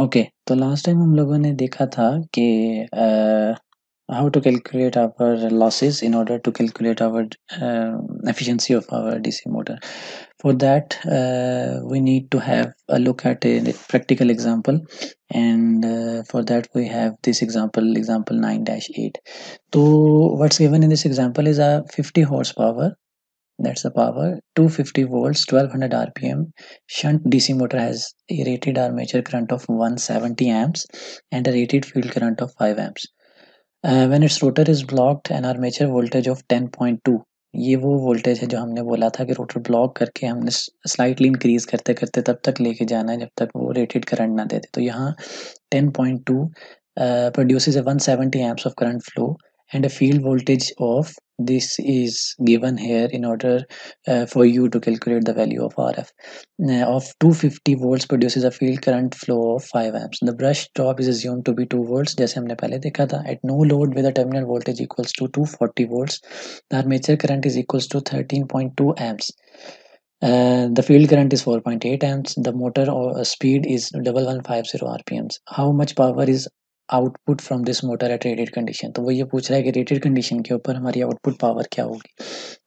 Okay तो last time हम लोगों ने देखा था कि how to calculate our losses in order to calculate our efficiency of our DC motor. For that, uh, we need to have a look at a practical example, and uh, for that we have this example, example 9-8. So what's given in this example is a 50 horsepower That's the power 250 volts 1200 rpm shunt dc motor has a rated armature current of 170 amps and a rated field current of 5 amps uh, when its rotor is blocked an armature voltage of 10.2 ये वो voltage है जो हमने बोला था कि rotor block करके हमने स्लाइटली इंक्रीज करते करते तब तक लेके जाना है जब तक वो रेटेड करंट ना दे दे तो यहाँ 10.2 produces a 170 amps of current flow and a field voltage of this is given here in order uh, for you to calculate the value of RF. Now, of 250 volts produces a field current flow of 5 amps. The brush drop is assumed to be 2 volts जैसे हमने पहले देखा था. At no load with a terminal voltage equals to 240 volts, the armature current is equals to 13.2 amps. Uh, the field current is 4.8 amps. The motor or speed is 1150 rpms. How much power is output from this motor at rated condition. तो वो ये पूछ रहा है कि rated condition के ऊपर हमारी आउटपुट पावर क्या होगी?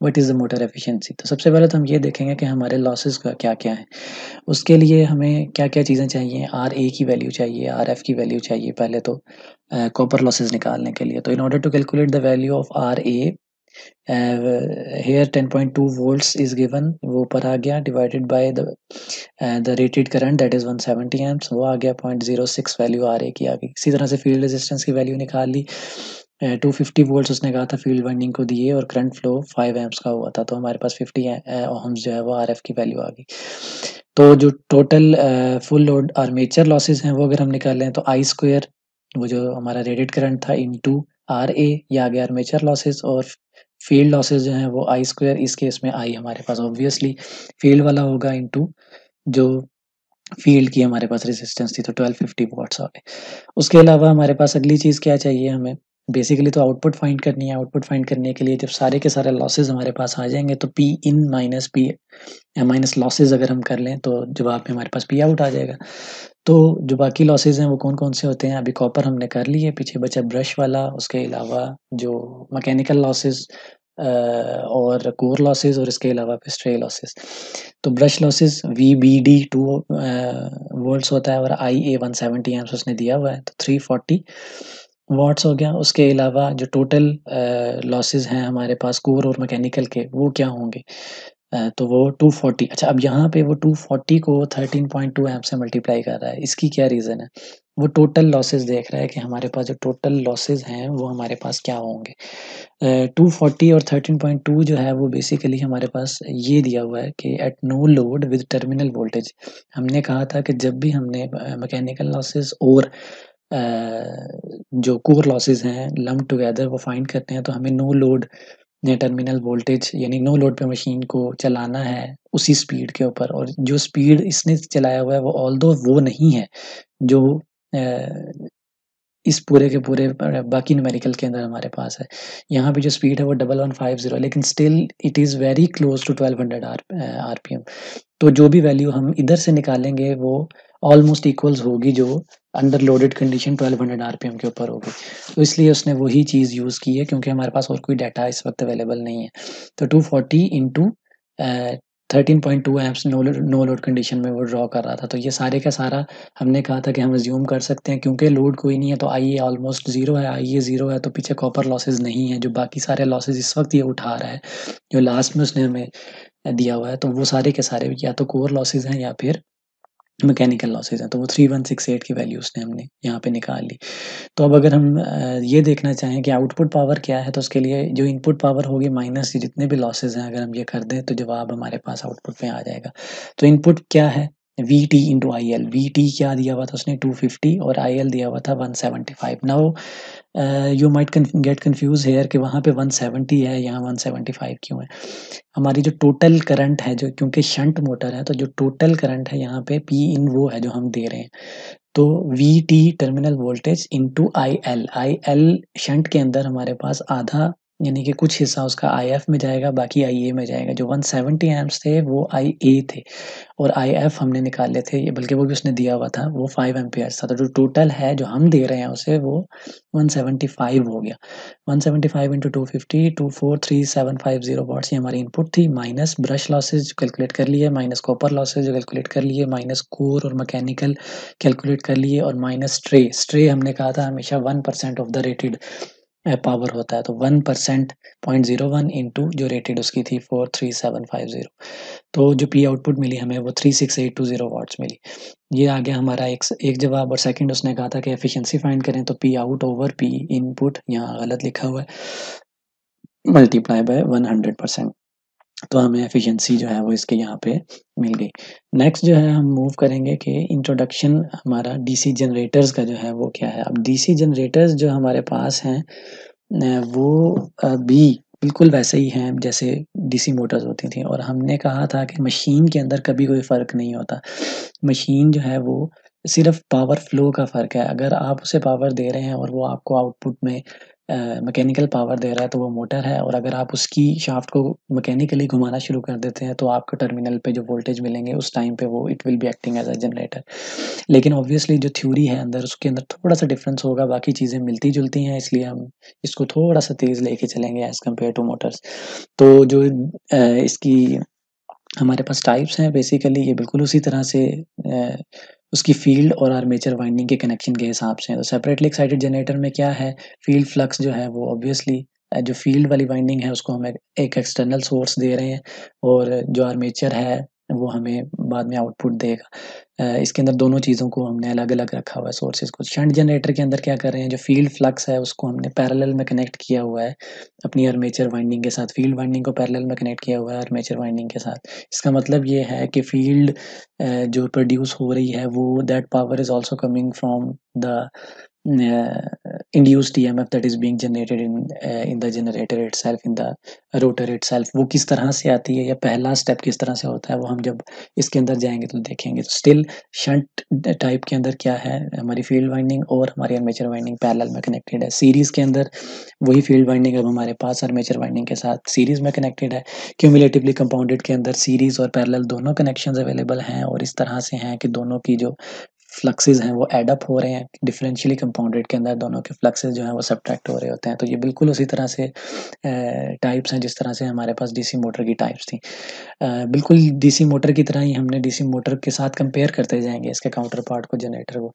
What is the motor efficiency तो सबसे पहले तो हम ये देखेंगे कि हमारे लॉसेस का क्या क्या है। उसके लिए हमें क्या क्या चीज़ें चाहिए? आर ए की वैल्यू चाहिए आर एफ़ की वैल्यू चाहिए पहले तो कॉपर uh, लॉसेज निकालने के लिए। तो in order to calculate the value of R A here 10.2 volts is given वो ऊपर आ गया divided by the the rated current that is 170 amps वो आ गया 0.06 वैल्यू आ रही की आ गई इसी तरह से फ़ील्ड रेजिस्टेंस की वैल्यू निकाल ली। टू फिफ्टी वोल्ट्स उसने कहा था फ़ील्ड वाइंडिंग को दिए और करंट फ्लो फाइव एम्प्स का हुआ था। तो हमारे पास फिफ्टी ओहम्स जो है वो आर की वैल्यू आ गई। तो जो total full load armature losses हैं वो अगर हम निकाल तो आई स्क्वेयर वो जो हमारा रेटेड करंट था इन टू आर ए या आ गया आर्मेचर लॉसेज और फ़ील्ड लॉसेज जो हैं वो आई स्क्वायर, इस केस में आई हमारे पास ऑब्वियसली फ़ील्ड वाला होगा इनटू जो फ़ील्ड की हमारे पास रेजिस्टेंस थी तो 1250 वॉट्स आ गए। उसके अलावा हमारे पास अगली चीज़ क्या चाहिए हमें? बेसिकली तो आउटपुट फाइंड करनी है आउटपुट फाइंड करने के लिए जब सारे के सारे लॉसेज हमारे पास आ जाएँगे तो P in minus P minus losses अगर हम कर लें तो जवाब में हमारे पास पी आउट आ जाएगा। तो जो बाकी लॉसेज हैं वो कौन कौन से होते हैं? अभी कॉपर हमने कर लिए पीछे बचा ब्रश वाला, उसके अलावा जो मैकेनिकल लॉसेज और कोर लॉसेज और इसके अलावा फिर स्ट्रे लॉसेज तो brush losses V B D two volts होता है और I A one seventy amps उसने दिया हुआ है तो थ्री फोर्टी वाट्स हो गया। उसके अलावा जो टोटल लॉसेस हैं हमारे पास कोर और मैकेनिकल के, वो क्या होंगे? तो वो 240 अच्छा अब यहाँ पे वो 240 को 13.2 एम्प से मल्टीप्लाई कर रहा है। इसकी क्या रीज़न है? वो टोटल लॉसेस देख रहा है कि हमारे पास जो टोटल लॉसेस हैं, वो हमारे पास क्या होंगे। टू फोर्टी और थर्टीन पॉइंट टू जो है, वो बेसिकली हमारे पास ये दिया हुआ है कि at no load with terminal voltage हमने कहा था कि जब भी हमने मैकेनिकल लॉसेस और जो कोर लॉसेज हैं लम टुगेदर वो फाइंड करते हैं तो हमें नो लोड टर्मिनल वोल्टेज यानी नो लोड पे मशीन को चलाना है, उसी स्पीड के ऊपर। और जो स्पीड इसने चलाया हुआ है, वो ऑल दो वो नहीं है, जो इस पूरे के पूरे बाकी न्यूमेरिकल के अंदर हमारे पास है। यहाँ पे जो स्पीड है, वो डबल वन फाइव ज़ीरो लेकिन still it is very close to twelve hundred R R P M तो जो भी वैल्यू हम इधर से निकालेंगे, वो ऑलमोस्ट इक्वल्स होगी जो अंडर लोडेड कंडीशन 1200 आरपीएम के ऊपर होगी। तो इसलिए उसने वही चीज़ यूज़ की है क्योंकि हमारे पास और कोई डाटा इस वक्त अवेलेबल नहीं है। तो 240 forty into thirteen point two amps no load condition में वो ड्रॉ कर रहा था। तो ये सारे का सारा हमने कहा था कि हम ज्यूम कर सकते हैं क्योंकि लोड कोई नहीं है तो आई ए ऑलमोस्ट ज़ीरो है आई ए ज़ीरो है तो पीछे कॉपर लॉसेज नहीं है जो बाकी सारे लॉसेज इस वक्त ये उठा रहा है। जो लास्ट में उसने हमें दिया हुआ है तो वो सारे के सारे या तो कोर लॉसेज हैं या फिर मैकेनिकल लॉसेज हैं तो वो थ्री वन सिक्स एट की वैल्यू उसने हमने यहाँ पे निकाल ली। तो अब अगर हम ये देखना चाहें कि आउटपुट पावर क्या है तो उसके लिए जो इनपुट पावर होगी माइनस जितने भी लॉसेज हैं अगर हम ये कर दें तो जवाब हमारे पास आउटपुट में आ जाएगा। तो इनपुट क्या है? V T into I L V T क्या दिया हुआ था उसने? टू फिफ्टी और आई एल दिया हुआ था one seventy five now you might get confuse here कि वहाँ पे 170 है, यहाँ 175 क्यों है? हमारी जो टोटल करंट है, जो, क्योंकि शंट मोटर है तो जो टोटल करंट है यहाँ पे पी इन वो है जो हम दे रहे हैं। तो V T terminal voltage into I L I L shunt के अंदर हमारे पास आधा यानी कि कुछ हिस्सा उसका आईएफ में जाएगा, बाकी आईए में जाएगा। जो 170 एम्स थे वो आईए थे और आईएफ हमने निकाले थे बल्कि वो भी उसने दिया हुआ था, वो 5 एम्पियर्स था। तो जो टोटल है जो हम दे रहे हैं उसे वो 175 हो गया। 175 इंटू 250 24375 वॉट्स ये हमारी इनपुट थी माइनस ब्रश लॉसेस कैलकुलेट कर लिए, माइनस कॉपर लॉसेज कैलकुलेट कर लिए, माइनस कोर और मैकेनिकल कैलकुलेट कर लिए और माइनस स्ट्रे। स्ट्रे हमने कहा था हमेशा 1% ऑफ़ द रेटेड पावर होता है तो 1% 0.01 इंटू जो रेटेड उसकी थी 43750 तो जो पी आउटपुट मिली हमें वो three six eight two zero watts मिली। ये आ गया हमारा एक एक जवाब और सेकंड उसने कहा था कि एफिशिएंसी फाइंड करें तो P out over P input यहाँ गलत लिखा हुआ है, मल्टीप्लाई बाय 100%। तो हमें एफिशिएंसी जो है वो इसके यहाँ पे मिल गई। नेक्स्ट जो है हम मूव करेंगे कि इंट्रोडक्शन हमारा डीसी जनरेटर्स का जो है वो क्या है? अब डीसी जनरेटर्स जो हमारे पास हैं वो भी बिल्कुल वैसे ही हैं जैसे डीसी मोटर्स होती थी और हमने कहा था कि मशीन के अंदर कभी कोई फ़र्क नहीं होता। मशीन जो है वो सिर्फ़ पावर फ्लो का फ़र्क है। अगर आप उसे पावर दे रहे हैं और वो आपको आउटपुट में मैकेनिकल पावर दे रहा है तो वो मोटर है और अगर आप उसकी शाफ्ट को मैकेनिकली घुमाना शुरू कर देते हैं तो आपको टर्मिनल पे जो वोल्टेज मिलेंगे उस टाइम पे वो it will be acting as a generator. लेकिन ऑब्वियसली जो थ्योरी है अंदर उसके अंदर थोड़ा-सा डिफ़रेंस होगा, बाकी चीज़ें मिलती-जुलती हैं इसलिए हम इसको थोड़ा-सा तेज़ लेके चलेंगे एज़ कंपेयर टू मोटर्स। तो जो इसकी हमारे पास टाइप्स हैं बेसिकली ये बिल्कुल उसी तरह से उसकी फ़ील्ड और आर्मेचर वाइंडिंग के कनेक्शन के हिसाब से तो सेपरेटली एक्साइटेड जनरेटर में क्या है, फ़ील्ड फ्लक्स जो है वो ऑब्वियसली जो फ़ील्ड वाली वाइंडिंग है उसको हम एक एक एक्सटर्नल सोर्स दे रहे हैं। और जो आर्मेचर है वो हमें बाद में आउटपुट देगा। इसके अंदर दोनों चीज़ों को हमने अलग-अलग रखा हुआ है सोर्सेज़ को। शंट जनरेटर के अंदर क्या कर रहे हैं जो फ़ील्ड फ्लक्स है, उसको हमने पैरेलल में कनेक्ट किया हुआ है अपनी आर्मेचर वाइंडिंग के साथ। फ़ील्ड वाइंडिंग को पैरेलल में कनेक्ट किया हुआ है आर्मेचर वाइंडिंग के साथ। इसका मतलब ये है कि फ़ील्ड जो प्रोड्यूस हो रही है, वो that power is also coming from the uh, induced EMF that is being generated in uh, in the generator itself in the वो किस तरह से आती है या पहला स्टेप किस तरह से होता है वो हम जब इसके अंदर जाएँगे तो देखेंगे। तो स्टिल शंट टाइप के अंदर क्या है? हमारी फ़ील्ड वाइंडिंग और हमारी आर्मेचर वाइंडिंग पैरेलल में कनेक्टेड है। सीरीज़ के अंदर वही फ़ील्ड वाइंडिंग अब हमारे पास आर्मेचर वाइंडिंग के साथ सीरीज़ में कनेक्टेड है। क्यूमुलेटिवली कंपाउंडेड के अंदर सीरीज़ और पैरेलल दोनों कनेक्शंस अवेलेबल हैं और इस तरह से हैं कि दोनों की जो फ्लक्सेस हैं, वो एड अप हो रहे हैं डिफरेंशियली कंपाउंडेड के अंदर दोनों के फ्लक्सेस जो हैं वो सब्ट्रैक्ट हो रहे होते हैं। तो ये बिल्कुल उसी तरह से टाइप्स हैं, जिस तरह से हमारे पास डीसी मोटर की टाइप्स थी। बिल्कुल डीसी मोटर की तरह ही हमने डीसी मोटर के साथ कंपेयर करते जाएँगे इसके काउंटर पार्ट को जनरेटर को।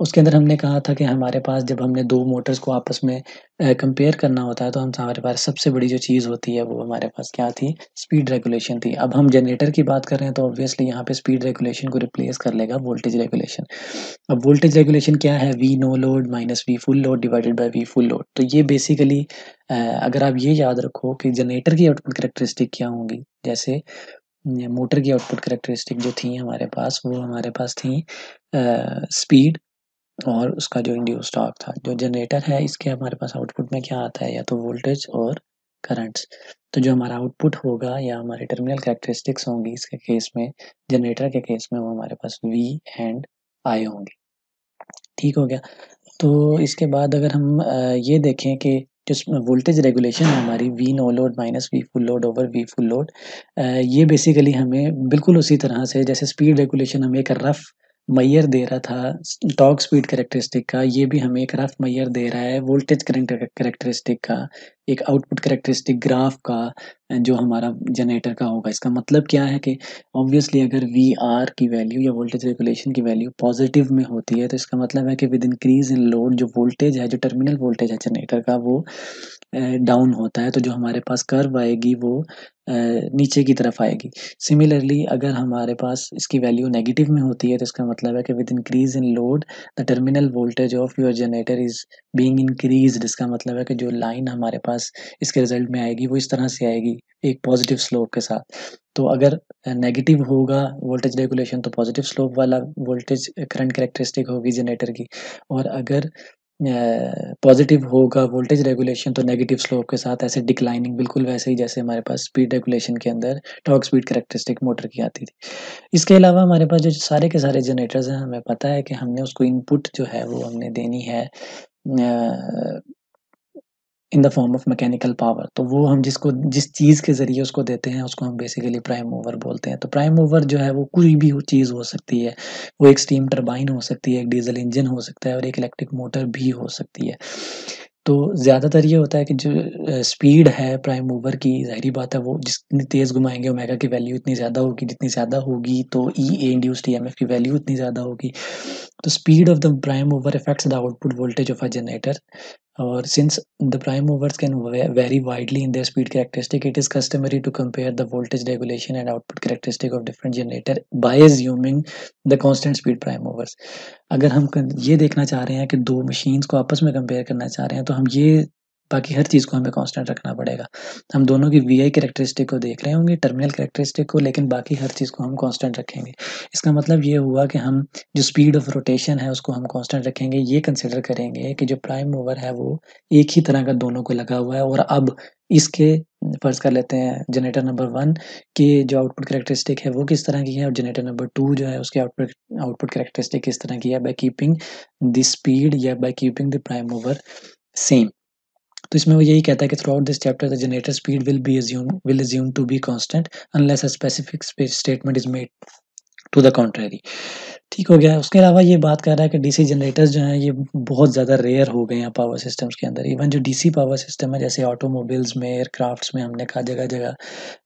उसके अंदर हमने कहा था कि हमारे पास जब हमने दो मोटर्स को आपस में कंपेयर करना होता है तो हम हमारे पास सबसे बड़ी जो चीज़ होती है, वो हमारे पास क्या थी? स्पीड रेगुलेशन थी। अब हम जनरेटर की बात कर रहे हैं तो ऑब्वियसली यहाँ पे स्पीड रेगुलेशन को रिप्लेस कर लेगा वोल्टेज रेगुलेशन अब वोल्टेज रेगुलेशन क्या है? V no load minus V full load divided by V full load तो ये बेसिकली अगर आप ये याद रखो कि जनरेटर की आउटपुट कैरेक्टरिस्टिक क्या होंगी? जैसे मोटर की आउटपुट करेक्टरिस्टिक जो थी हमारे पास, वो हमारे पास थी स्पीड और उसका जो इंड्यूस टॉर्क था। जो जनरेटर है, इसके हमारे पास आउटपुट में क्या आता है? या तो वोल्टेज और करंट्स तो जो हमारा आउटपुट होगा या हमारे टर्मिनल कैरेक्टरिस्टिक्स होंगी, इसके केस में जनरेटर के केस में वो हमारे पास वी एंड आई होंगे। ठीक हो गया तो इसके बाद अगर हम ये देखें कि जो वोल्टेज रेगुलेशन है हमारी V no load minus V full load over V full load ये बेसिकली हमें बिल्कुल उसी तरह से, जैसे स्पीड रेगुलेशन हमें एक रफ मैयर दे रहा था टॉर्क स्पीड करेक्टरिस्टिक का, ये भी हमें एक रफ मैयर दे रहा है, वोल्टेज करंट करेक्टरिस्टिक का, एक आउटपुट करेक्टरिस्टिक ग्राफ का, जो हमारा जनरेटर का होगा। इसका मतलब क्या है कि ऑब्वियसली अगर वी आर की वैल्यू या वोल्टेज रेगुलेशन की वैल्यू पॉजिटिव में होती है तो इसका मतलब है कि विद इंक्रीज इन लोड जो वोल्टेज है, जो टर्मिनल वोल्टेज है जनरेटर का, वो डाउन होता है। तो जो हमारे पास कर्व आएगी, वो नीचे की तरफ़ आएगी। सिमिलरली अगर हमारे पास इसकी वैल्यू नेगेटिव में होती है तो इसका मतलब है कि with increase in load the terminal voltage of your generator is being increase इसका मतलब है कि जो लाइन हमारे पास इसके रिज़ल्ट में आएगी, वो इस तरह से आएगी, एक पॉजिटिव स्लोप के साथ। तो अगर नेगेटिव होगा वोल्टेज रेगुलेशन तो पॉजिटिव स्लोप वाला वोल्टेज करंट करेक्टरिस्टिक होगी जनरेटर की। और अगर पॉजिटिव होगा वोल्टेज रेगुलेशन तो नेगेटिव स्लोप के साथ ऐसे डिक्लाइनिंग बिल्कुल वैसे ही जैसे हमारे पास स्पीड रेगुलेशन के अंदर टॉक स्पीड करेक्टरिस्टिक मोटर की आती थी। इसके अलावा हमारे पास जो सारे के सारे जनरेटर्स हैं, हमें पता है कि हमने उसको इनपुट जो है वो हमने देनी है in the form of mechanical power. तो वो हम जिसको, जिस चीज़ के ज़रिए उसको देते हैं, उसको हम बेसिकली प्राइम ओवर बोलते हैं। तो प्राइम ओवर जो है वो कोई भी चीज़ हो सकती है। वो एक स्टीम टर्बाइन हो सकती है, एक डीजल इंजन हो सकता है और एक इलेक्ट्रिक मोटर भी हो सकती है। तो ज़्यादातर ये होता है कि जो स्पीड है प्राइम मूवर की, ज़ाहिरी बात है वो जितनी तेज़ घुमाएँगे ओमेगा की वैल्यू इतनी ज़्यादा होगी, जितनी ज़्यादा होगी तो ई ए इंड्यूस्ड ई की वैल्यू उतनी ज़्यादा होगी। तो speed of the prime mover effects the output voltage of a generator or since the prime movers can vary widely in their speed characteristic it is customary to compare the voltage regulation and output characteristic of different generator by assuming the constant speed prime movers अगर हम ये देखना चाह रहे हैं कि दो machines को आपस में कंपेयर करना चाह रहे हैं तो हम ये बाकी हर चीज़ को हमें कांस्टेंट रखना पड़ेगा। हम दोनों की वी आई करेक्टरिस्टिक को देख रहे होंगे टर्मिनल करेक्टरिस्टिक को, लेकिन बाकी हर चीज़ को हम कांस्टेंट रखेंगे। इसका मतलब ये हुआ कि हम जो स्पीड ऑफ़ रोटेशन है, उसको हम कांस्टेंट रखेंगे। ये कंसिडर करेंगे कि जो प्राइम मूवर है, वो एक ही तरह का दोनों को लगा हुआ है, और अब इसके फ़र्ज़ कर लेते हैं जनरेटर नंबर वन के जो आउटपुट करेक्टरिस्टिक है, वो किस तरह की है, और जनरेटर नंबर टू जो है, उसके आउटपुट आउटपुट करेक्टरिस्टिक किस तरह की है बाय कीपिंग द स्पीड या by keeping the prime over same तो इसमें वो यही कहता है कि throughout this chapter the generator speed will be assume will assume to be constant unless a specific statement is made to the contrary ठीक हो गया। उसके अलावा ये बात कर रहा है कि डीसी जनरेटर्स जो हैं, ये बहुत ज़्यादा रेयर हो गए हैं पावर सिस्टम्स के अंदर। इवन जो डीसी पावर सिस्टम है, जैसे ऑटोमोबाइल्स में एयरक्राफ्ट्स में हमने कहा जगह जगह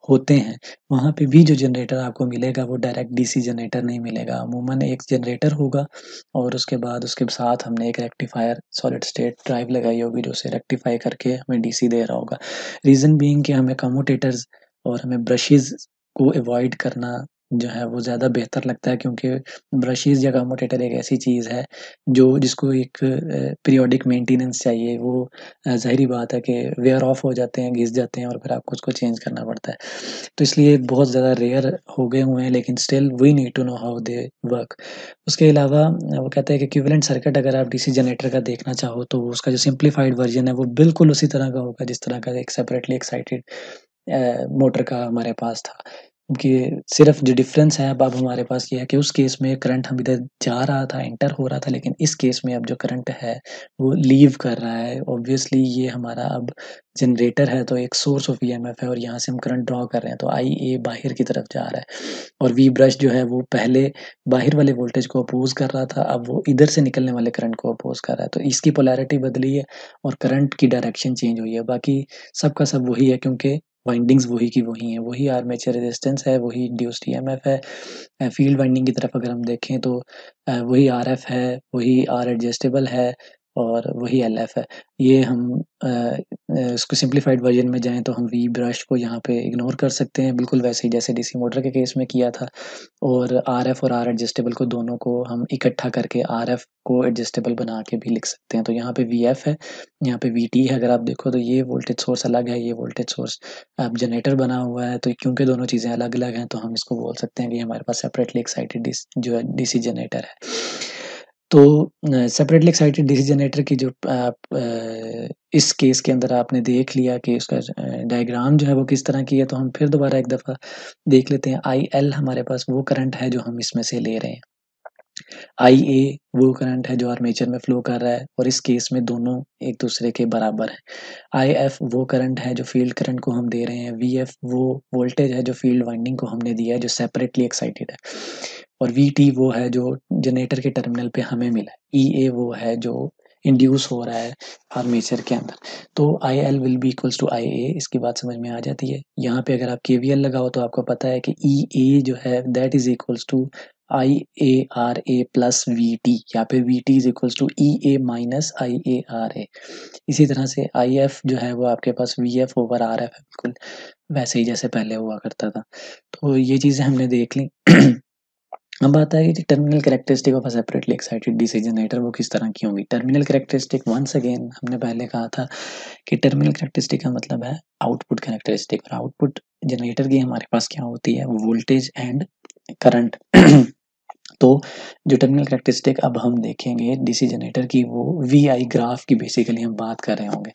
होते हैं, वहाँ पे भी जो जनरेटर आपको मिलेगा, वो डायरेक्ट डीसी जनरेटर नहीं मिलेगा। अमूमन एक जनरेटर होगा और उसके बाद उसके साथ हमने एक रेक्टिफायर सॉलिड स्टेट ड्राइव लगाई होगी, जो उसे रेक्टिफाई करके हमें डीसी दे रहा होगा। रीज़न बीइंग कि हमें कमोटेटर्स और हमें ब्रशेज़ को अवॉइड करना जो है वो ज़्यादा बेहतर लगता है क्योंकि ब्रशेज़ या कमोटेटर एक ऐसी चीज़ है, जो जिसको एक पीरियोडिक मेंटेनेंस चाहिए, वो ज़ाहिरी बात है कि वेयर ऑफ़ हो जाते हैं, घिस जाते हैं और फिर आपको उसको चेंज करना पड़ता है। तो इसलिए बहुत ज़्यादा रेयर हो गए हुए हैं, लेकिन still we need to know how they work उसके अलावा, वो कहते हैं कि इक्विवेलेंट सर्किट अगर आप डीसी जनरेटर का देखना चाहो तो उसका जो सिंप्लीफाइड वर्जन है, वो बिल्कुल उसी तरह का होगा, जिस तरह का एक सेपरेटली एक्साइटेड मोटर का हमारे पास था। कि सिर्फ़ जो डिफरेंस है अब अब हमारे पास ये है कि उस केस में करंट हम इधर जा रहा था एंटर हो रहा था, लेकिन इस केस में अब जो करंट है, वो लीव कर रहा है। ऑब्वियसली ये हमारा अब जनरेटर है तो एक सोर्स ऑफ़ ईएमएफ है और यहाँ से हम करंट ड्रॉ कर रहे हैं तो आई ए बाहर की तरफ़ जा रहा है। और वी ब्रश जो है वो पहले बाहर वाले वोल्टेज को अपोज कर रहा था, अब वो इधर से निकलने वाले करंट को अपोज कर रहा है। तो इसकी पोलैरिटी बदली है और करंट की डायरेक्शन चेंज हुई है। बाकी सबका सब वही है, क्योंकि वाइंडिंग्स वही की वही हैं, वही आर्मेचर रेजिस्टेंस है, वही इंड्यूस्ड ईएमएफ है फ़ील्ड वाइंडिंग की तरफ़ अगर हम देखें तो वही आरएफ है, वही आर एडजस्टेबल है और वही एल एफ़ है। ये हम इसको सिंप्लीफाइड वर्जन में जाएँ तो हम वी ब्रश को यहाँ पे इग्नोर कर सकते हैं। बिल्कुल वैसे ही जैसे डीसी मोटर के केस में किया था। और आर एफ़ और आर एडजस्टेबल को दोनों को हम इकट्ठा करके आर एफ़ को एडजस्टेबल बना के भी लिख सकते हैं। तो यहाँ पे वी एफ़ है, यहाँ पे वी टी है। अगर आप देखो तो ये वोल्टेज सोर्स अलग है, ये वोल्टेज सोर्स अब जनरेटर बना हुआ है। तो क्योंकि दोनों चीज़ें अलग अलग हैं तो हम इसको बोल सकते हैं कि हमारे पास सेपरेटली एक्साइटेड जो है डी जनरेटर है। तो सेपरेटली एक्साइटेड डीसी जनरेटर की जो आप इस केस के अंदर आपने देख लिया कि उसका डायग्राम जो है वो किस तरह की है तो हम फिर दोबारा एक दफ़ा देख लेते हैं। आई एल हमारे पास वो करंट है जो हम इसमें से ले रहे हैं। आई ए वो करंट है जो आर्मेचर में फ्लो कर रहा है और इस केस में दोनों एक दूसरे के बराबर हैं। आई एफ़ वो करंट है जो फ़ील्ड करंट को हम दे रहे हैं। वी एफ़ वो वोल्टेज है जो फ़ील्ड वाइंडिंग को हमने दिया है, जो सेपरेटली एक्साइटेड है। और वी टी वो है जो जनरेटर के टर्मिनल पे हमें मिला ई ए वो है जो इंड्यूस हो रहा है आर्मेचर के अंदर। तो I L will be equals to I A इसकी बात समझ में आ जाती है। यहाँ पे अगर आप के वी एल लगाओ तो आपको पता है कि ई ए जो है that is equals to I A R A plus V T या फिर V T is equals to E A minus I A R A इसी तरह से आई एफ़ जो है वो आपके पास V F over R F है, बिल्कुल वैसे ही जैसे पहले हुआ करता था। तो ये चीज़ें हमने देख ली। अब आता है कि terminal characteristic of a separately excited DC generator वो किस तरह की होंगी? टर्मिनल कैरेक्टरिस्टिक वंस अगेन हमने पहले कहा था कि टर्मिनल कैरेक्टरिस्टिक का मतलब है आउटपुट करेक्टरिस्टिक और आउटपुट जनरेटर की हमारे पास क्या होती है? वोल्टेज एंड करंट तो जो टर्मिनल करेक्टरिस्टिक अब हम देखेंगे डीसी जनरेटर की, वो वी आई ग्राफ की बेसिकली हम बात कर रहे होंगे।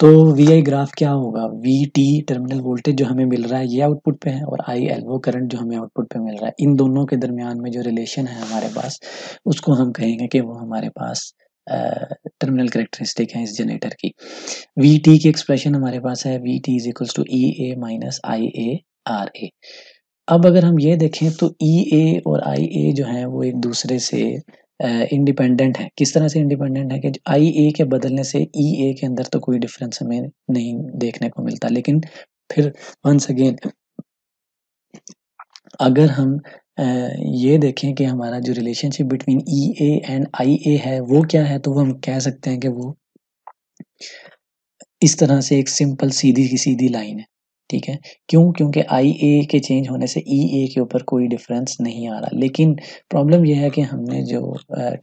तो वी आई ग्राफ क्या होगा? वी टी टर्मिनल वोल्टेज जो हमें मिल रहा है, ये आउटपुट पे है और आई एल वो करंट जो हमें आउटपुट पे मिल रहा है। इन दोनों के दरमियान में जो रिलेशन है हमारे पास, उसको हम कहेंगे कि वो हमारे पास टर्मिनल करेक्टरिस्टिक है इस जनरेटर की। वी टी की एक्सप्रेशन हमारे पास है V T is equals to E A minus I A R A अब अगर हम ये देखें तो ई ए और आई ए जो है, वो एक दूसरे से इंडिपेंडेंट है। किस तरह से इंडिपेंडेंट है कि आई ए के बदलने से ई ए के अंदर तो कोई डिफरेंस हमें नहीं देखने को मिलता। लेकिन फिर वंस अगेन अगर हम ये देखें कि हमारा जो relationship between E A and I A है, वो क्या है तो वो हम कह सकते हैं कि वो इस तरह से एक सिंपल सीधी की सीधी लाइन है। ठीक है? क्यों? क्योंकि आई ए के चेंज होने से ई ए के ऊपर कोई डिफरेंस नहीं आ रहा। लेकिन प्रॉब्लम यह है कि हमने जो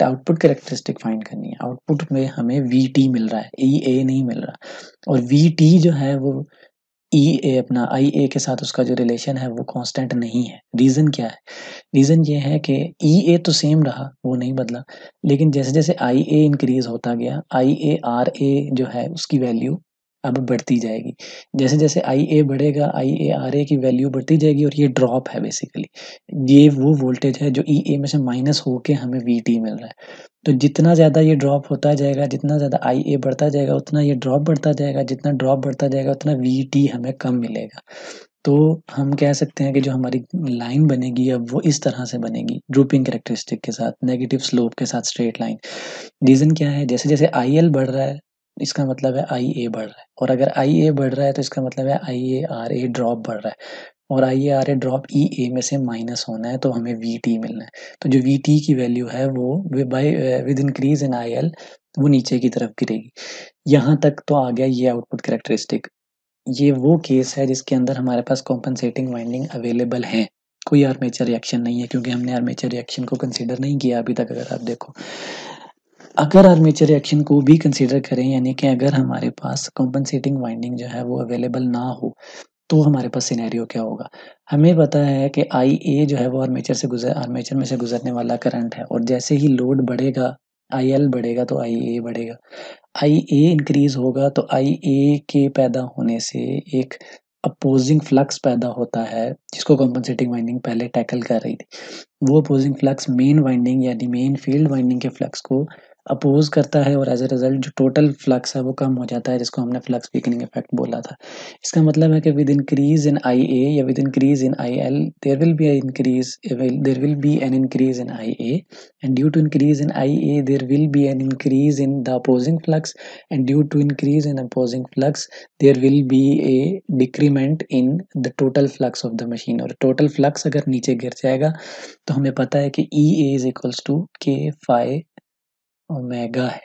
आउटपुट करेक्टरिस्टिक फाइंड करनी है आउटपुट में हमें वी टी मिल रहा है ई ए नहीं मिल रहा। और वी टी जो है वो ई ए अपना आई ए के साथ उसका जो रिलेशन है वो कांस्टेंट नहीं है। रीज़न क्या है? रीज़न ये है कि ई ए तो सेम रहा, वो नहीं बदला। लेकिन जैसे जैसे आई ए इंक्रीज होता गया आई ए आर ए जो है उसकी वैल्यू अब बढ़ती जाएगी। जैसे जैसे आई ए बढ़ेगा आई ए आर ए की वैल्यू बढ़ती जाएगी और ये ड्रॉप है बेसिकली ये वो वोल्टेज है जो ई ए में से माइनस होके हमें वी टी मिल रहा है। तो जितना ज़्यादा ये ड्रॉप होता जाएगा, जितना ज़्यादा आई ए बढ़ता जाएगा, उतना ये ड्रॉप बढ़ता जाएगा, जितना ड्रॉप बढ़ता जाएगा, उतना वी टी हमें कम मिलेगा। तो हम कह सकते हैं कि जो हमारी लाइन बनेगी, अब वो इस तरह से बनेगी ड्रूपिंग करेक्टरिस्टिक के साथ नेगेटिव स्लोप के साथ स्ट्रेट लाइन रीज़न क्या है? जैसे जैसे आई एल बढ़ रहा है इसका मतलब है आई ए बढ़ रहा है। और अगर आई ए बढ़ रहा है तो इसका मतलब है आई ए आर ए ड्रॉप बढ़ रहा है। और I A R A drop ई ए में से माइनस होना है तो हमें वी टी मिलना है। तो जो वी टी की वैल्यू है, वो by with increase in I L वो नीचे की तरफ़ गिरेगी। यहाँ तक तो आ गया ये आउटपुट करेक्टरिस्टिक ये वो केस है, जिसके अंदर हमारे पास कॉम्पनसेटिंग वाइंडिंग अवेलेबल है। कोई आर्मेचर रिएक्शन नहीं है, क्योंकि हमने आर्मेचर रिएक्शन को कंसिडर नहीं किया अभी तक, अगर आप देखो। अगर आर्मेचर रिएक्शन को भी कंसिडर करें, यानी कि अगर हमारे पास कॉम्पनसेटिंग वाइंडिंग जो है वो अवेलेबल ना हो तो हमारे पास सिनेरियो क्या होगा? हमें पता है कि आई ए जो है वो आर्मेचर से गुजर आर्मेचर में से गुजरने वाला करंट है, और जैसे ही लोड बढ़ेगा आई एल बढ़ेगा तो आई ए बढ़ेगा। आई ए इंक्रीज होगा तो आई ए के पैदा होने से एक अपोजिंग फ्लक्स पैदा होता है, जिसको कॉम्पनसेटिंग वाइंडिंग पहले टैकल कर रही थी। वो अपोजिंग फ्लक्स मेन वाइंडिंग यानी मेन फ़ील्ड वाइंडिंग के फ्लक्स को अपोज करता है और एज अ रिज़ल्ट जो टोटल फ्लक्स है वो कम हो जाता है, जिसको हमने फ्लक्स वीकनिंग इफ़ेक्ट बोला था। इसका मतलब है कि with increase in I A या with increase in I L there will be increase there will be an increase in I A and due to increase in I A there will be an increase in the opposing flux and due to increase in opposing flux there will be a decrement in the total flux of the machine और total flux अगर नीचे गिर जाएगा तो हमें पता है कि E A is equals to K phi omega है।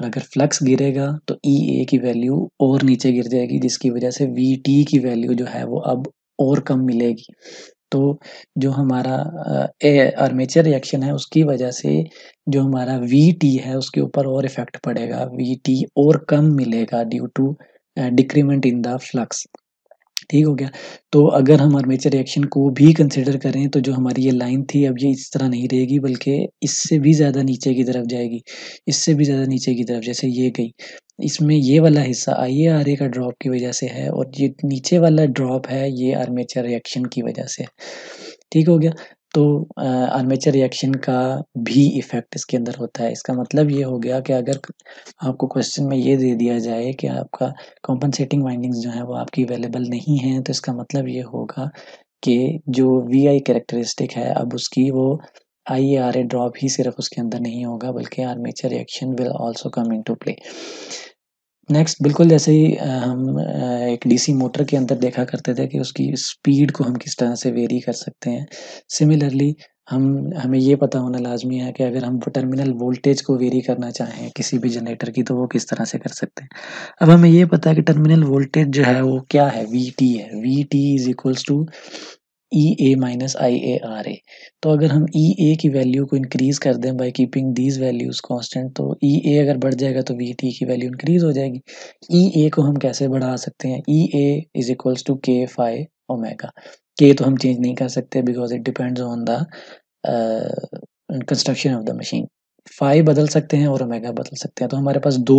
और अगर फ्लक्स गिरेगा तो ई ए की वैल्यू और नीचे गिर जाएगी, जिसकी वजह से वी टी की वैल्यू जो है, वो अब और कम मिलेगी। तो जो हमारा ए आर्मेचर रिएक्शन है, उसकी वजह से जो हमारा वी टी है, उसके ऊपर और इफ़ेक्ट पड़ेगा। वी टी और कम मिलेगा due to decrement in the flux ठीक हो गया। तो अगर हम आर्मेचर रिएक्शन को भी कंसिडर करें तो जो हमारी ये लाइन थी, अब ये इस तरह नहीं रहेगी, बल्कि इससे भी ज़्यादा नीचे की तरफ़ जाएगी। इससे भी ज़्यादा नीचे की तरफ़, जैसे ये गई। इसमें ये वाला हिस्सा आई आर ए का ड्रॉप की वजह से है, और ये नीचे वाला ड्रॉप है, ये आर्मेचर रिएक्शन की वजह से ठीक हो गया। तो आर्मेचर रिएक्शन का भी इफ़ेक्ट इसके अंदर होता है। इसका मतलब ये हो गया कि अगर आपको क्वेश्चन में ये दे दिया जाए कि आपका कॉम्पनसेटिंग वाइंडिंग्स जो है वो आपकी अवेलेबल नहीं है तो इसका मतलब ये होगा कि जो वी आई कैरेक्टरिस्टिक है, अब उसकी वो आई आर ए ड्रॉप ही सिर्फ़ उसके अंदर नहीं होगा, बल्कि armature reaction will also come into play next बिल्कुल जैसे ही हम एक डीसी मोटर के अंदर देखा करते थे कि उसकी स्पीड को हम किस तरह से वेरी कर सकते हैं। सिमिलरली हम, हमें ये पता होना लाजमी है कि अगर हम टर्मिनल वोल्टेज को वेरी करना चाहें किसी भी जनरेटर की तो वो किस तरह से कर सकते हैं। अब हमें ये पता है कि टर्मिनल वोल्टेज जो है वो क्या है? वी टी है। V T is equals to E A minus I A R A तो अगर हम ई ए की वैल्यू को इंक्रीज कर दें by keeping these values constant तो ई ए अगर बढ़ जाएगा तो वी टी की वैल्यू इंक्रीज हो जाएगी। ई ए को हम कैसे बढ़ा सकते हैं? E A is equals to K phi omega K तो हम चेंज नहीं कर सकते because it depends on the construction of the machine phi बदल सकते हैं और ओमेगा बदल सकते हैं। तो हमारे पास दो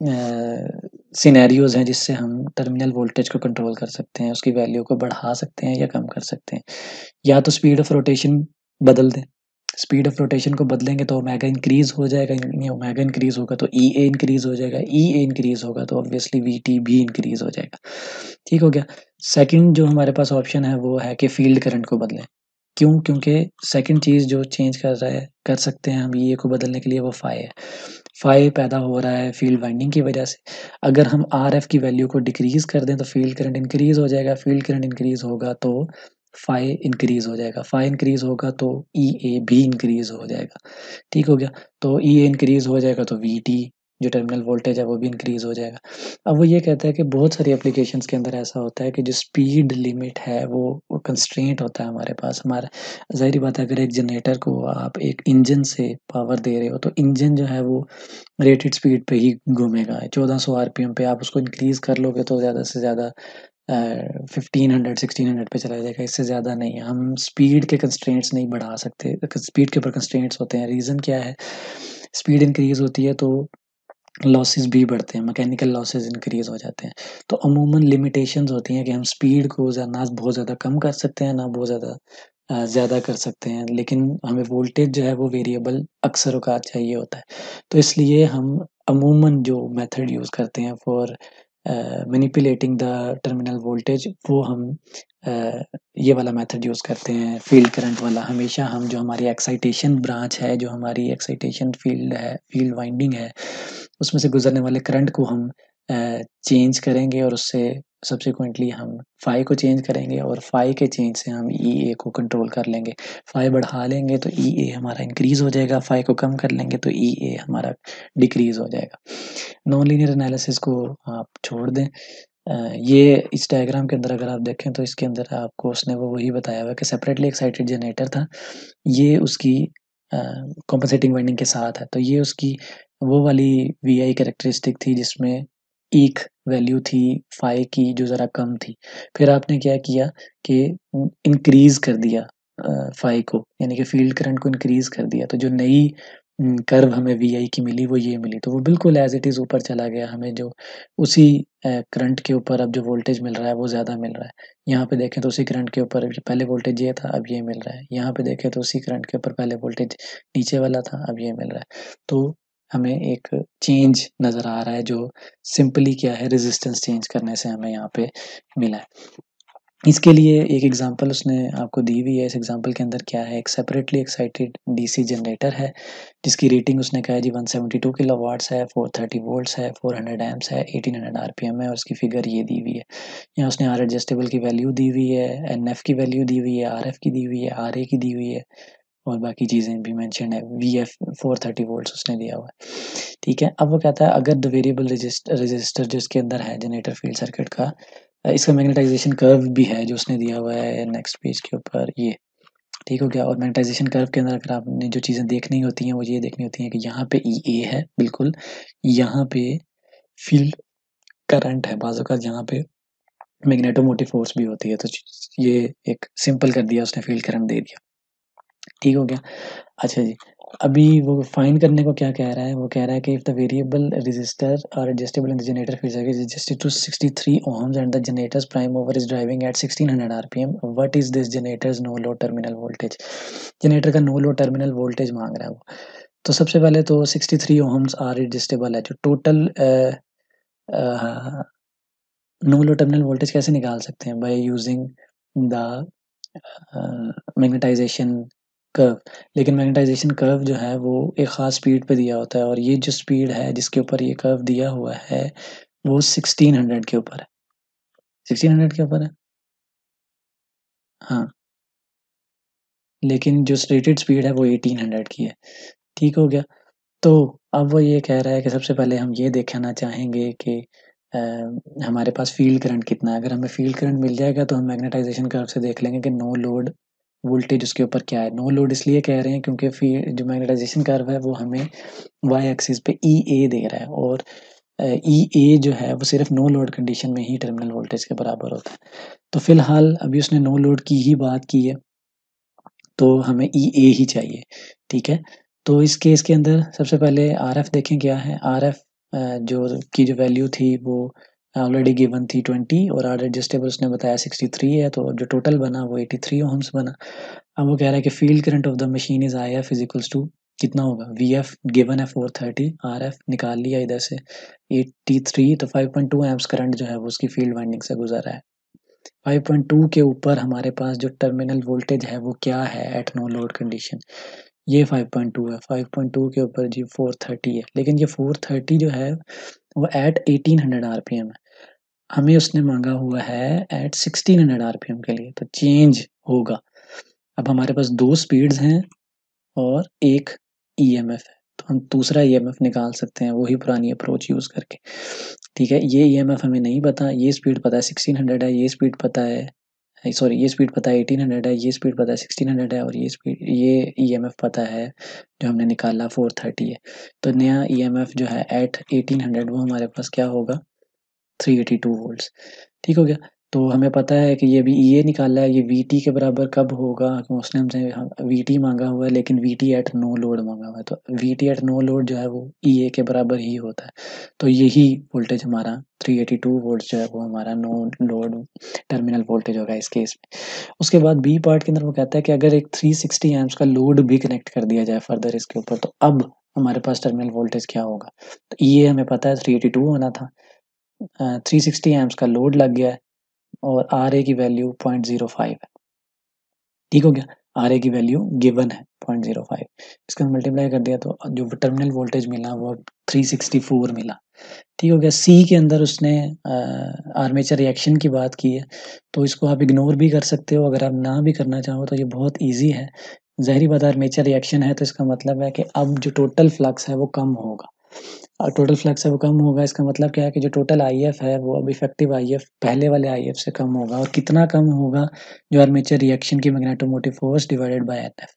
सिनेरियोज हैं जिससे हम टर्मिनल वोल्टेज को कंट्रोल कर सकते हैं, उसकी वैल्यू को बढ़ा सकते हैं या कम कर सकते हैं। या तो स्पीड ऑफ़ रोटेशन बदल दें। स्पीड ऑफ़ रोटेशन को बदलेंगे तो ओमेगा इंक्रीज हो जाएगा ओमेगा इंक्रीज होगा तो ई ए इंक्रीज हो जाएगा ई ए इंक्रीज होगा तो ऑब्वियसली वी टी भी इंक्रीज हो जाएगा। ठीक हो गया। सेकंड जो हमारे पास ऑप्शन है वो है कि फ़ील्ड करंट को बदलें। क्यों? क्योंकि सेकंड चीज़ जो चेंज कर रहा है, कर सकते हैं हम ई ए को बदलने के लिए वो फाई है। फाई पैदा हो रहा है फ़ील्ड वाइंडिंग की वजह से। अगर हम आर एफ़ की वैल्यू को डिक्रीज कर दें तो फ़ील्ड करंट इंक्रीज हो जाएगा, फ़ील्ड करंट इंक्रीज होगा तो फाई इंक्रीज हो जाएगा। फाई इंक्रीज होगा तो ई ए भी इंक्रीज हो जाएगा। ठीक हो गया? तो ई ए इंक्रीज हो जाएगा तो वी टी जो टर्मिनल वोल्टेज है, वो भी इंक्रीज हो जाएगा। अब वो ये कहता है कि बहुत सारी एप्लीकेशन के अंदर ऐसा होता है कि जो स्पीड लिमिट है, वो कंस्ट्रेंट होता है हमारे पास। हमारा, ज़ाहिर बात है, अगर एक जनरेटर को आप एक इंजन से पावर दे रहे हो तो इंजन जो है, वो रेटेड स्पीड पे ही घूमेगा। चौदह सौ आर पी एम पे आप उसको इंक्रीज कर लोगे तो ज़्यादा से ज़्यादा फिफ्टीन हंड्रेड सिक्सटीन हंड्रेड पर चला जाएगा। इससे ज़्यादा नहीं हम स्पीड के कंस्ट्रेंट्स नहीं बढ़ा सकते। स्पीड के ऊपर कंस्ट्रेंट्स होते हैं। रीज़न क्या है? स्पीड इंक्रीज होती है तो लॉसेस भी बढ़ते हैं मैकेनिकल लॉसेस इंक्रीज हो जाते हैं। तो अमूमन लिमिटेशंस होती हैं कि हम स्पीड को ना बहुत ज़्यादा कम कर सकते हैं, ना बहुत ज़्यादा ज़्यादा कर सकते हैं। लेकिन हमें वोल्टेज जो है वो वेरिएबल अक्सर औकात चाहिए होता है। तो इसलिए हम अमूमन जो मेथड यूज़ करते हैं for manipulating the terminal voltage वो हम ये वाला मेथड यूज़ करते हैं फ़ील्ड करंट वाला। हमेशा हम जो हमारी एक्साइटेशन ब्रांच है, जो हमारी एक्साइटेशन फ़ील्ड है फ़ील्ड वाइंडिंग है, उसमें से गुजरने वाले करंट को हम चेंज करेंगे और उससे सब्सिक्वेंटली हम फाई को चेंज करेंगे और फाई के चेंज से हम ई ए को कंट्रोल कर लेंगे। फाई बढ़ा लेंगे तो ई ए हमारा इंक्रीज हो जाएगा। फाई को कम कर लेंगे तो ई ए हमारा डिक्रीज हो जाएगा। नॉन लीनियर एनालिसिस को आप छोड़ दें। ये इस डायग्राम के अंदर अगर आप देखें तो इसके अंदर आपको उसने वो वही बताया हुआ कि सेपरेटली एक्साइटेड जनरेटर था। ये उसकी कॉम्पनसेटिंग वाइंडिंग के साथ है। तो ये उसकी वो वाली वी आई कैरेक्टरिस्टिक थी जिसमें एक वैल्यू थी फाइव की जो ज़रा कम थी। फिर आपने क्या किया कि इंक्रीज कर दिया फाइव को, यानी कि फ़ील्ड करंट को इंक्रीज कर दिया। तो जो नई कर्व हमें वी आई की मिली, वो ये मिली। तो वो बिल्कुल एज इट इज़ ऊपर चला गया हमें जो उसी करंट के ऊपर अब जो वोल्टेज मिल रहा है, वो ज़्यादा मिल रहा है। यहाँ पे देखें तो उसी करंट के ऊपर, पहले वोल्टेज ये था, अब ये मिल रहा है। यहाँ पे देखें तो उसी करंट के ऊपर पहले वोल्टेज नीचे वाला था, अब ये मिल रहा है। तो हमें एक चेंज नज़र आ रहा है, जो सिंपली क्या है रेजिस्टेंस चेंज करने से हमें यहाँ पे मिला है। इसके लिए एक एग्जांपल उसने आपको दी हुई है। इस एग्जांपल के अंदर क्या है? एक सेपरेटली एक्साइटेड डीसी जनरेटर है, जिसकी रेटिंग उसने कहा है जी 172 किलोवाट्स है 430 वोल्ट्स है 400 एम्प्स है 1800 आरपीएम है, और उसकी फिगर ये दी हुई है। यहाँ उसने आर एडजस्टेबल की वैल्यू दी हुई है एनएफ की वैल्यू दी हुई है आरएफ की दी हुई है आरए की दी हुई है। और बाकी चीज़ें भी मैंशन है। V F four thirty volt उसने दिया हुआ है। ठीक है, अब वो कहता है, अगर द वेरिएबल रजिस्टर जो इसके अंदर है जनरेटर फ़ील्ड सर्किट का, इसका मैग्नेटाइजेशन कर्व भी है, जो उसने दिया हुआ है नेक्स्ट पेज के ऊपर, ये। ठीक हो गया? और मैग्नेटाइजेशन कर्व के अंदर अगर आपने जो चीज़ें देखनी होती हैं, वो ये देखनी होती हैं कि यहाँ पे ई ए है, बिल्कुल। यहाँ पे फ़ील्ड करंट है, बाजू का यहाँ पे मैग्नेटोमोटिव फोर्स भी होती है। तो ये एक सिंपल कर दिया, उसने फ़ील्ड करंट दे दिया। ठीक हो गया। अच्छा जी, अभी वो फाइंड करने को क्या कह रहा है? वो कह रहा है कि if the variable resistor R adjustable in the generator field circuit is adjusted to 63 ohms and the generator's prime mover is driving at 1600 rpm what is this generator's no load terminal voltage? जनरेटर का no load terminal voltage मांग रहा है वो। तो सबसे पहले तो 63 ohms आर एडजस्टेबल है जो total no load terminal voltage कैसे निकाल सकते हैं? By using the magnetization curve लेकिन मैग्नेटाइजेशन कर्व जो है, वो एक ख़ास स्पीड पे दिया होता है और ये जो स्पीड है, जिसके ऊपर ये कर्व दिया हुआ है, वो 1600 के ऊपर है। 1600 के ऊपर है? हाँ। लेकिन जो रेटेड स्पीड है, वो 1800 की है। ठीक हो गया। तो अब वो ये कह रहा है कि सबसे पहले हम ये देखना चाहेंगे कि हमारे पास फ़ील्ड करंट कितना है। अगर हमें फ़ील्ड करंट मिल जाएगा तो हम मैग्नेटाइजेशन कर्व से देख लेंगे कि नो लोड वोल्टेज उसके ऊपर क्या है? नो लोड इसलिए कह रहे हैं क्योंकि फिर जो मैग्नेटाइजेशन कर्व है, वो हमें वाई एक्सिस पे ई ए दे रहा है और ई ए जो है, वो सिर्फ़ नो लोड कंडीशन में ही टर्मिनल वोल्टेज के बराबर होता है। तो फ़िलहाल अभी उसने नो लोड की ही बात की है तो हमें ई ए ही चाहिए, ठीक है? तो इस केस के अंदर सबसे पहले आर एफ़ देखें क्या है? आर एफ़ जो, की जो वैल्यू थी वो ऑलरेडी गिवन थी 20 और आर एडजस्टेबल उसने बताया 63 है तो जो टोटल बना वो 83 ओम्स बना। अब वो कह रहा है कि field current of the machine is I F is equals to कितना होगा? वी एफ़ गिवन है 430 आर एफ़ निकाल लिया इधर से। 83 तो 5.2 एम्प्स करंट जो है वो उसकी फ़ील्ड वाइंडिंग से गुजर है। 5.2 के ऊपर हमारे पास जो टर्मिनल वोल्टेज है वो क्या है एट नो लोड कंडीशन ये 5.2 है। 5.2 के ऊपर जी 430 है। लेकिन ये 430 जो है वो एट 1800 आरपीएम है। हमें उसने मांगा हुआ है एट 1600 आरपीएम के लिए तो चेंज होगा। अब हमारे पास दो स्पीड्स हैं और एक ईएमएफ है। तो हम दूसरा ईएमएफ निकाल सकते हैं, वही पुरानी अप्रोच यूज़ करके। ठीक है, ये ईएमएफ हमें नहीं पता, ये स्पीड पता है 1600 है, ये स्पीड पता है सॉरी ये स्पीड पता है 1800 है, ये स्पीड पता है 1600 है और ये स्पीड ये ईएमएफ पता है जो हमने निकाला 430 है। तो नया ईएमएफ जो है एट 1800 वो हमारे पास क्या होगा? 382 वोल्ट्स ठीक हो गया? तो हमें पता है कि ये भी, ये निकाला है, ये वी टी के बराबर कब होगा? उसने हमसे वी टी मांगा हुआ है, लेकिन V T at no load मांगा हुआ है। तो V T at no load जो है वो ई ए के बराबर ही होता है। तो यही वोल्टेज हमारा 382 वोल्ट जो है वो हमारा नो लोड टर्मिनल वोल्टेज होगा इस केस में। उसके बाद बी पार्ट के अंदर वो कहता है कि अगर एक 360 सिक्सटी एम्स का लोड भी कनेक्ट कर दिया जाए फर्दर इसके ऊपर तो अब हमारे पास टर्मिनल वोल्टेज क्या होगा? तो ये हमें पता है 382 होना था। थ्री सिक्सटी एम्स का लोड लग गया है और आर ए की वैल्यू पॉइंट ज़ीरो फाइव है। ठीक हो गया? आर ए की वैल्यू गिवन है पॉइंट ज़ीरो फाइव इसका मल्टीप्लाई कर दिया तो जो टर्मिनल वोल्टेज मिला वो थ्री सिक्सटी फोर मिला। ठीक हो गया? सी के अंदर उसने आर्मेचर रिएक्शन की बात की है तो इसको आप इग्नोर भी कर सकते हो। अगर आप ना भी करना चाहो तो ये बहुत ईजी है। जहरी बात आर्मेचर रिएक्शन है तो इसका मतलब है कि अब जो टोटल फ्लक्स है वो कम होगा। और टोटल फ्लक्स है वो कम होगा। इसका मतलब क्या है कि जो टोटल आईएफ है, वो अब इफ़ेक्टिव आईएफ पहले वाले आईएफ से कम होगा। और कितना कम होगा? जो आर्मेचर रिएक्शन की magnetomotive force divided by NF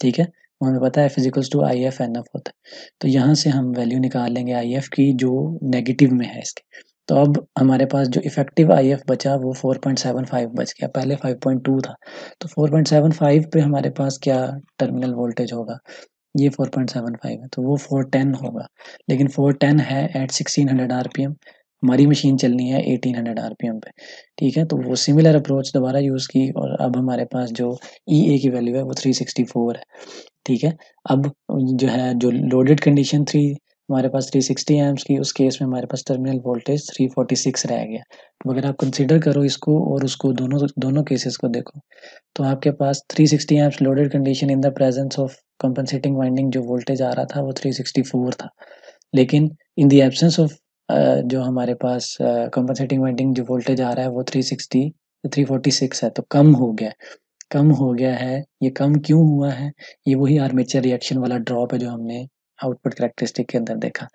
ठीक है? हमें पता है physicals to I F N F होता है। तो यहाँ से हम वैल्यू निकाल लेंगे आई एफ़ की, जो नेगेटिव में है इसके। तो अब हमारे पास जो इफ़ेक्टिव आई एफ़ बचा, वो 4.75 बच गया। पहले 5.2 था। तो 4.75 पे हमारे पास क्या टर्मिनल वोल्टेज होगा? ये 4.75 है तो वो 410 होगा। लेकिन 410 है एट 1600 आरपीएम हमारी मशीन चलनी है 1800 आरपीएम पे। ठीक है तो वो सिमिलर अप्रोच दोबारा यूज़ की और अब हमारे पास जो ई e ए की वैल्यू है वो 364 है। ठीक है, अब जो है, जो लोडेड कंडीशन थ्री हमारे पास 360 सिक्सटी एम्स की, उस केस में हमारे पास टर्मिनल वोल्टेज 346 रह गया। तो अगर आप कंसीडर करो इसको और उसको दोनों दोनों केसेस को देखो तो आपके पास 360 sixty amps loaded condition in the presence of compensating winding जो वोल्टेज आ रहा था, वो 364 था। लेकिन इन द एबसेंस ऑफ़ जो हमारे पास कंपनसेटिंग वाइंडिंग जो वोल्टेज आ रहा है, वो 360 346 है तो कम हो गया। कम हो गया है, ये कम क्यों हुआ है? ये वही आर्मेचर रिएक्शन वाला ड्रॉप है जो हमने आउटपुट करेक्टरिस्टिक के अंदर देखा।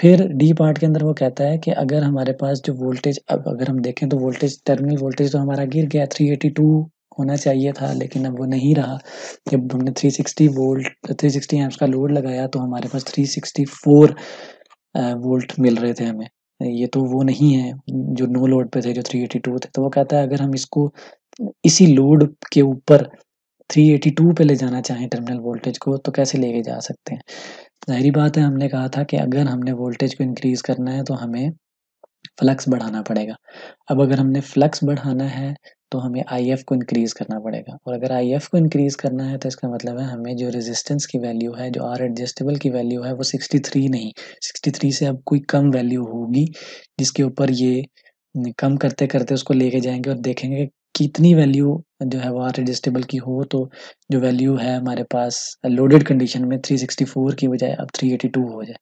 फिर डी पार्ट के अंदर वो कहता है कि अगर हमारे पास जो वोल्टेज, अब अगर हम देखें तो वोल्टेज, टर्मिनल वोल्टेज तो हमारा गिर गया 382 होना चाहिए था, लेकिन अब वो नहीं रहा। जब हमने 360 वोल्ट 360 एम्प्स का लोड लगाया तो हमारे पास 364 वोल्ट मिल रहे थे हमें। ये तो वो नहीं है, जो नो लोड पे थे, जो 382 थे। तो वो कहता है, अगर हम इसको इसी लोड के ऊपर 382 पे ले जाना चाहें टर्मिनल वोल्टेज को तो कैसे लेके जा सकते हैं? ज़ाहिरी बात है, हमने कहा था कि अगर हमने वोल्टेज को इंक्रीज़ करना है तो हमें फ्लक्स बढ़ाना पड़ेगा। अब अगर हमने फ्लक्स बढ़ाना है तो हमें आईएफ को इंक्रीज़ करना पड़ेगा। और अगर आईएफ को इंक्रीज़ करना है तो इसका मतलब है हमें जो रेजिस्टेंस की वैल्यू है, जो आर एडजस्टेबल की वैल्यू है, वो 63 नहीं। 63 से अब कोई कम वैल्यू होगी, जिसके ऊपर ये कम करते करते उसको लेके जाएँगे और देखेंगे कितनी वैल्यू जो है वो आर एडजस्टेबल की हो तो जो वैल्यू है हमारे पास लोडेड कंडीशन में 364 की बजाय अब 382 हो जाए।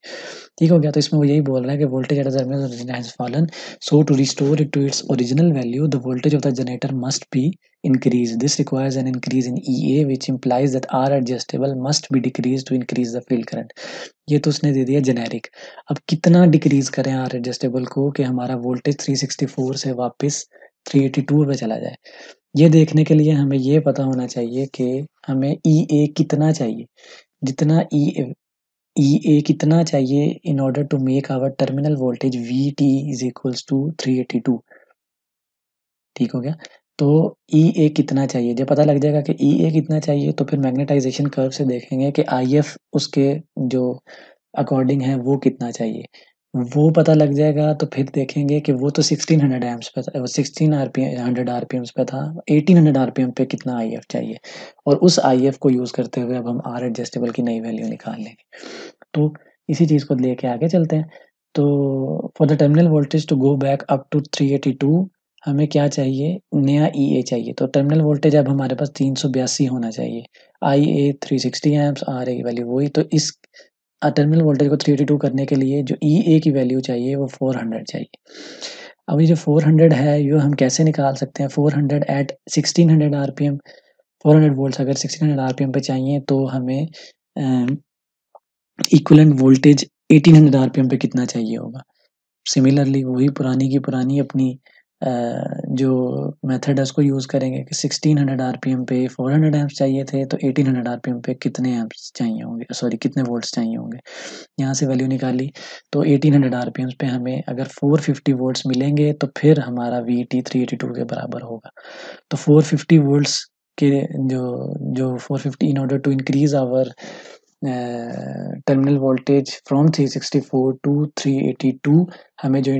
ठीक हो गया तो इसमें वो यही बोल रहा है कि voltage at fallen so to restore it to its original value the voltage of the generator must be increase this requires an increase in EA which implies that R adjustable must be decreased to increase the field current. ये तो उसने दे दिया generic अब कितना decrease करें are adjustable को कि हमारा वोल्टेज 364 से वापस 382 पे चला जाए। ये देखने के लिए हमें ये पता होना चाहिए कि हमें ई ए कितना चाहिए। जितना ई ई ए कितना चाहिए in order to make our terminal voltage V T is equals to three eighty two ठीक हो गया? तो ई ए कितना चाहिए? जब पता लग जाएगा कि ई ए कितना चाहिए तो फिर मैग्नेटाइजेशन कर्व से देखेंगे कि आई एफ़ उसके जो अकॉर्डिंग है वो कितना चाहिए। वो पता लग जाएगा तो फिर देखेंगे कि वो तो 1600 एम्प्स पे था, 16 आरपीएम 100 आरपीएम्स पे था, 1800 आरपीएम पे कितना आईएफ चाहिए और उस आईएफ को यूज़ करते हुए अब हम आर एडजस्टेबल की नई वैल्यू निकाल लेंगे। तो इसी चीज़ को लेके आगे चलते हैं। तो for the terminal voltage to go back up to 382 हमें क्या चाहिए? नया ई ए चाहिए। तो टर्मिनल वोल्टेज अब हमारे पास 382 होना चाहिए। I A three sixty amps R A value वही तो इस टर्मिनल वोल्टेज को 382 करने के लिए जो ईए की वैल्यू चाहिए, वो 400 चाहिए। अब ये जो 400 है, ये हम कैसे निकाल सकते हैं? 400 एट 1600 आरपीएम 400 वोल्ट्स अगर 1600 आरपीएम पे चाहिए तो हमें इक्विवेलेंट वोल्टेज 1800 आरपीएम पे कितना चाहिए होगा? सिमिलरली वही पुरानी की पुरानी अपनी जो मेथड है, उसको यूज़ करेंगे कि 1600 आरपीएम पे 400 एम्प्स चाहिए थे तो 1800 आरपीएम पे कितने एम्प्स चाहिए होंगे सॉरी कितने वोल्ट्स चाहिए होंगे। यहाँ से वैल्यू निकाली तो 1800 आरपीएम्स पे हमें अगर 450 वोल्ट्स मिलेंगे तो फिर हमारा वीटी 382 के बराबर होगा। तो 450 वोल्ट्स के जो जो 450 in order to increase our terminal voltage from 364 to 382 हमें जो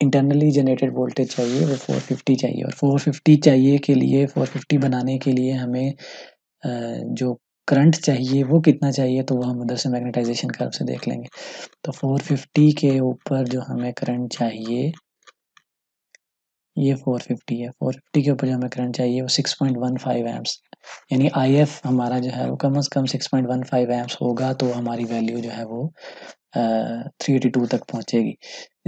इंटरनली जनरेटेड वोल्टेज चाहिए वो 450 चाहिए और 450 चाहिए के लिए 450 बनाने के लिए हमें जो करंट चाहिए वो कितना चाहिए तो वो हम उधर से मैग्नेटाइज़ेशन कर्व से देख लेंगे। तो 450 के ऊपर जो हमें करंट चाहिए ये 450 है। 450 के ऊपर जो हमें करंट चाहिए वो 6.15 एम्प्स यानी आईएफ हमारा जो है वो कम अज़ कम 6.15 एम्प्स होगा तो हमारी वैल्यू जो है वो अ, 382 तक पहुँचेगी।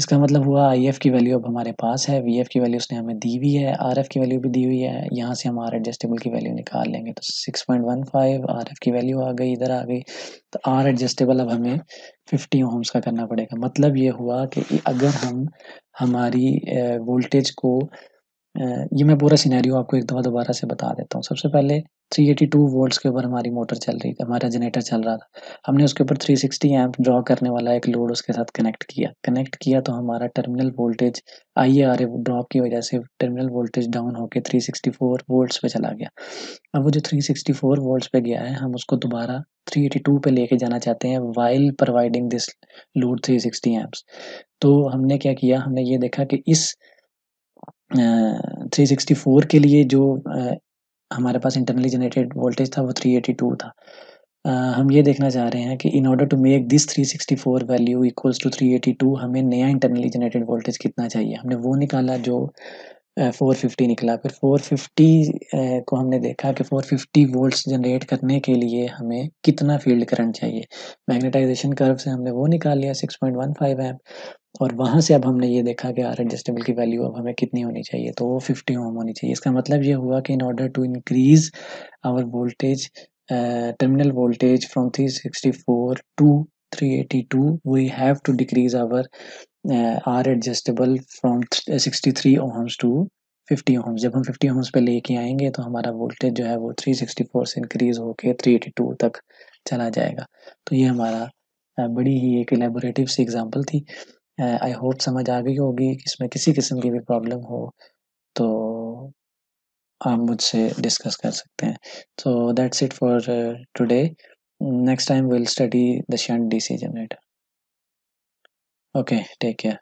इसका मतलब हुआ आई एफ़ की वैल्यू अब हमारे पास है, वी एफ़ की वैल्यू उसने हमें दी हुई है, आर एफ़ की वैल्यू भी दी हुई है। यहाँ से हम आर एडजस्टेबल की वैल्यू निकाल लेंगे तो six point one five R F की वैल्यू आ गई, इधर आ गई। तो आर एडजस्टेबल अब हमें 50 ओम्स का करना पड़ेगा। मतलब ये हुआ कि अगर हम हमारी वोल्टेज को ये मैं पूरा सिनेरियो आपको एक दफ़ा दोबारा से बता देता हूँ। सबसे पहले 382 वोल्ट्स के ऊपर हमारी मोटर चल रही थी, हमारा जनरेटर चल रहा था। हमने उसके ऊपर 360 सिक्सटी एम्प ड्रॉ करने वाला एक लोड उसके साथ कनेक्ट किया। कनेक्ट किया तो हमारा टर्मिनल वोल्टेज आईएआरए ड्रॉप की वजह से टर्मिनल वोल्टेज डाउन होके 364 वोल्ट्स पे चला गया। अब वो जो 364 वोल्ट्स पे गया है, हम उसको दोबारा 382 पे लेके जाना चाहते हैं while providing this load 360 amps. तो हमने क्या किया, हमने ये देखा कि इस अ, 364 के लिए जो अ, हमारे पास इंटरनली जनरेटेड वोल्टेज था वो 382 था। अ, हम ये देखना चाह रहे हैं कि in order to make this 364 value equals to 382 हमें नया इंटरनली जनरेटेड वोल्टेज कितना चाहिए? हमने वो निकाला जो अ, 450 निकला। फिर 450 अ, को हमने देखा कि 450 वोल्ट्स जनरेट करने के लिए हमें कितना फ़ील्ड करंट चाहिए? मैग्नेटाइज़ेशन कर्व से हमने वो निकाल लिया 6.15 एम्प और वहाँ से अब हमने ये देखा कि आर एडजस्टेबल की वैल्यू अब हमें कितनी होनी चाहिए? तो वो 50 ओम होनी चाहिए। इसका मतलब ये हुआ कि in order to increase our voltage terminal voltage from 364 to 382 we have to decrease our R adjustable from the 63 ohms to 50 ohms. जब हम 50 ओम्स पे लेके आएँगे तो हमारा वोल्टेज जो है वो 364 से इंक्रीज़ होके 382 तक चला जाएगा। तो ये हमारा बड़ी ही एक इलैबोरेटिव सी एग्ज़ाम्पल थी। आई होप समझ आ गई होगी। इसमें किसी किस्म की भी प्रॉब्लम हो तो आप मुझसे डिस्कस कर सकते हैं। So that's it for today. Next time will study the shunt DC generator. Okay, take care.